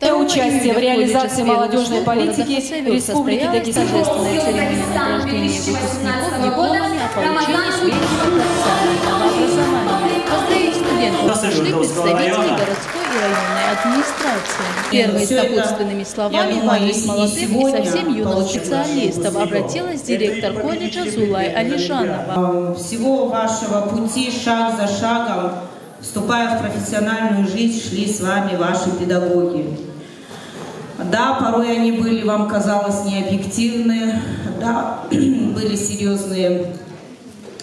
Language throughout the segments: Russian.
2 участие в реализации молодежной политики Республики Дагестан. торжественная церемония награждения выпускников дипломами о получении среднего профессионального образования. Поздравить студентов пришли представители городской и районной администрации. Это, сопутственными словами в адрес молодых и совсем юных специалистов обратилась директор колледжа Зулай Алишанова. Всего вашего пути шаг за шагом, вступая в профессиональную жизнь, шли с вами ваши педагоги. Да, порой они были, вам казалось, необъективны, да, были серьезные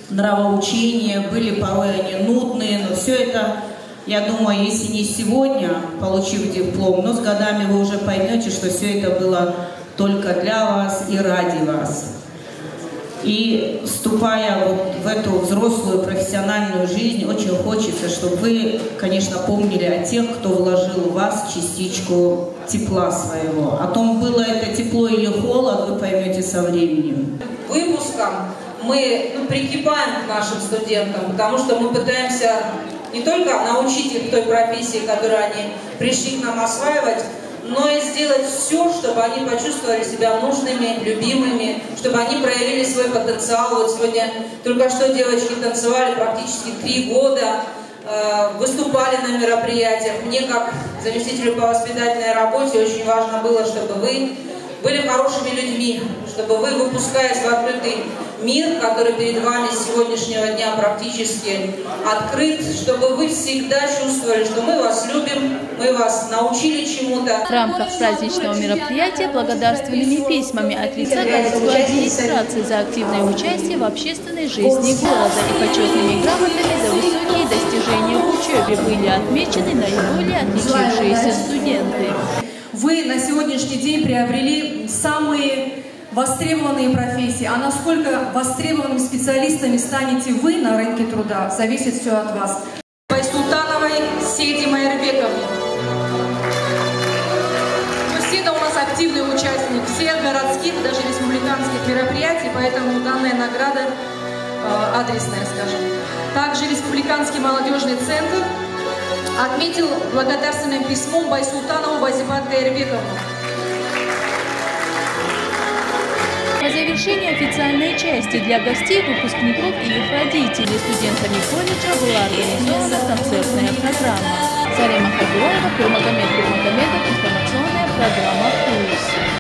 нравоучения, были порой они нудные, но все это, я думаю, если не сегодня, получив диплом, но с годами вы уже поймете, что все это было только для вас и ради вас. И вступая вот в эту взрослую профессиональную жизнь, очень хочется, чтобы вы, конечно, помнили о тех, кто вложил в вас частичку тепла своего. О том, было это тепло или холод, вы поймете со временем. выпуском мы ну, прикипаем к нашим студентам, потому что мы пытаемся не только научить их той профессии, которую они пришли к нам осваивать, но и сделать все, чтобы они почувствовали себя нужными, любимыми, чтобы они проявили свой потенциал. Вот сегодня только что девочки танцевали практически три года, э, выступали на мероприятиях. Мне, как заместителю по воспитательной работе, очень важно было, чтобы вы были хорошими людьми, чтобы вы, выпускаясь в открытый мир, который перед вами с сегодняшнего дня практически открыт, чтобы вы всегда чувствовали, что мы вас любим, мы вас научили чему-то. В рамках праздничного мероприятия благодарственными письмами от лица городской администрации за активное участие в общественной жизни города и почетными грамотами за высокие достижения в учебе были отмечены наиболее отличившиеся студенты. Вы на сегодняшний день приобрели самые востребованные профессии. А насколько востребованными специалистами станете вы на рынке труда, зависит все от вас. Байсултановой Седи Майербековне. Мужчина у нас активный участник всех городских, даже республиканских мероприятий, поэтому данная награда э, адресная, скажем. Также Республиканский молодежный центр отметил благодарственным письмом Байсултанову Вазипат Гайрбековну. По завершении официальной части для гостей, выпускников и их родителей студентами колледжа была организована концертная программа. Зарема Хабилова, Курмагомед Курмагомедов, информационная программа «Пульс».